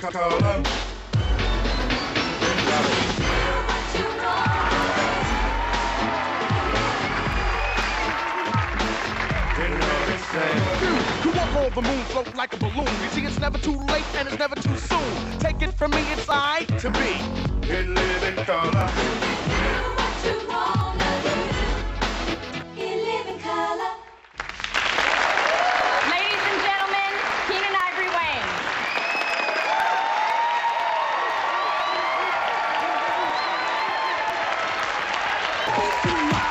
color. You walk on the moon, float like a balloon. You see, it's never too late and it's never too soon. Take it from me, it's I to be. Thank you.